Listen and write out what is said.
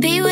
Be